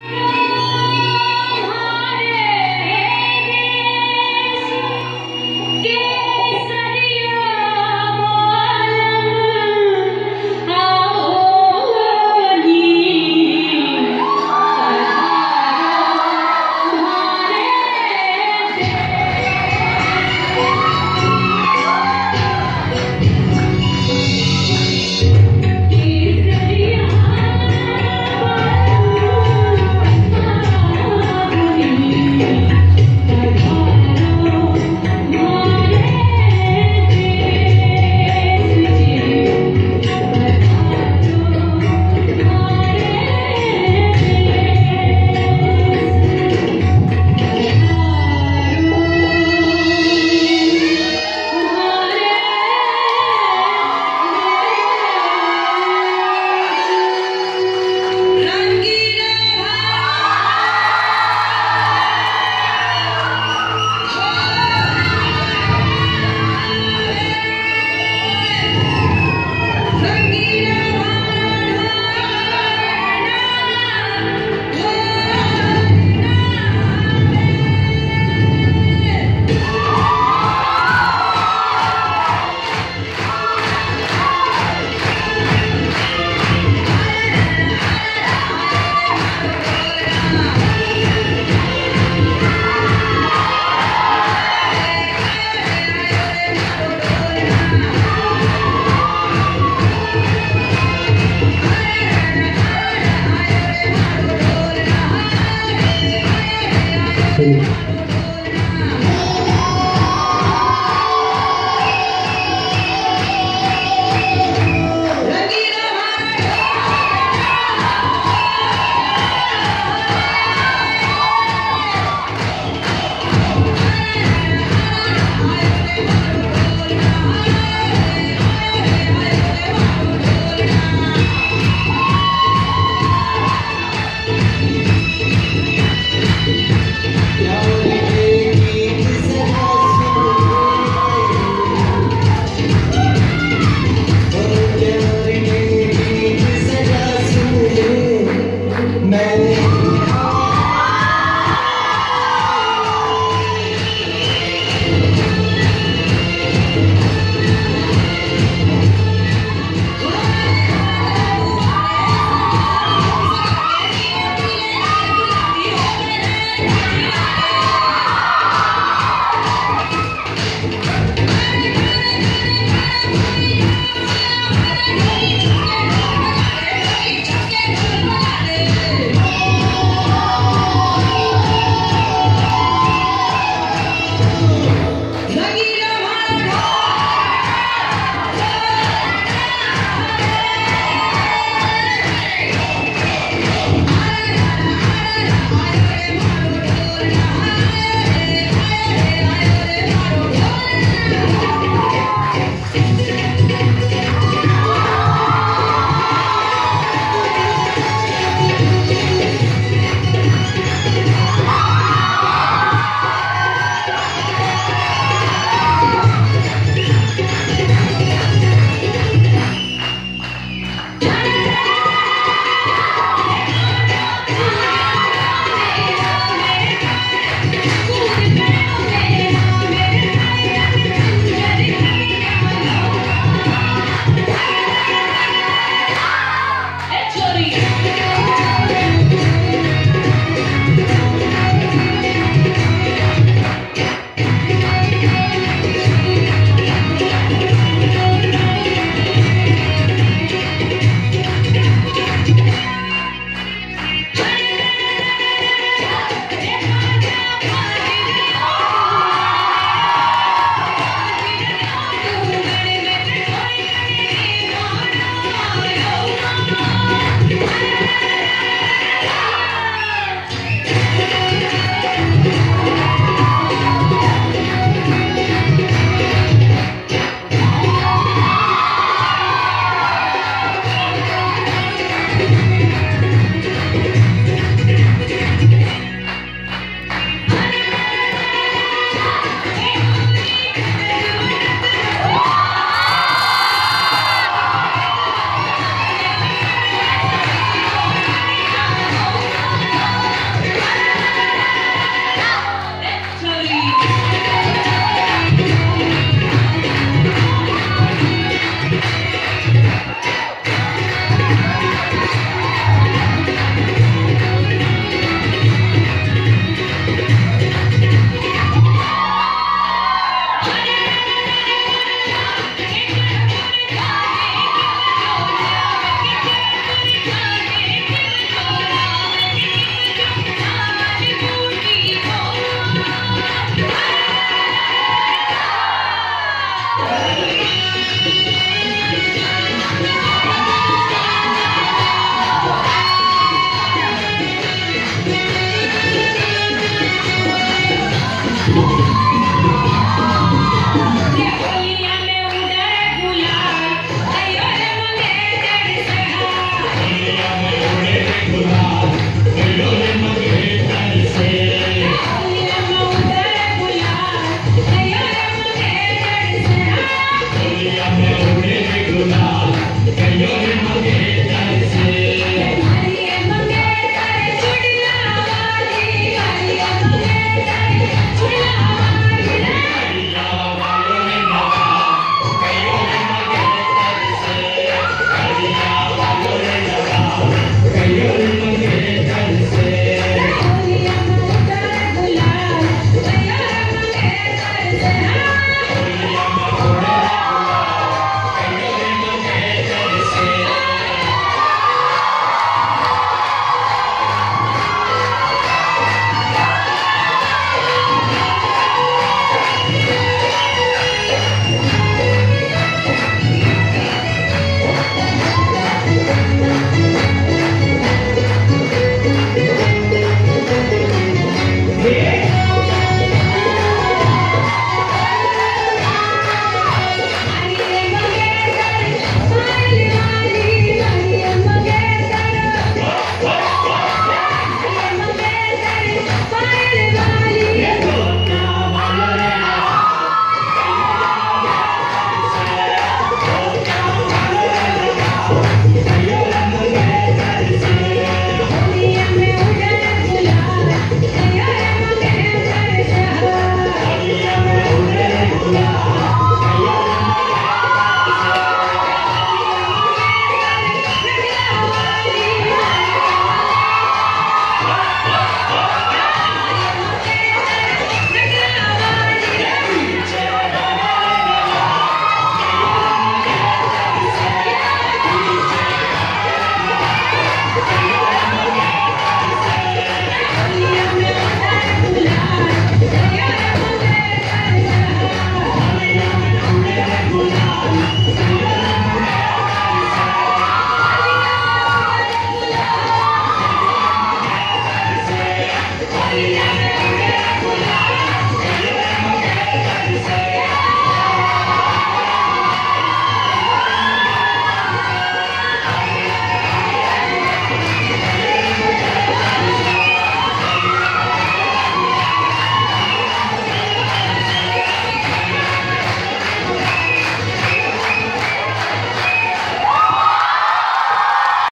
मैं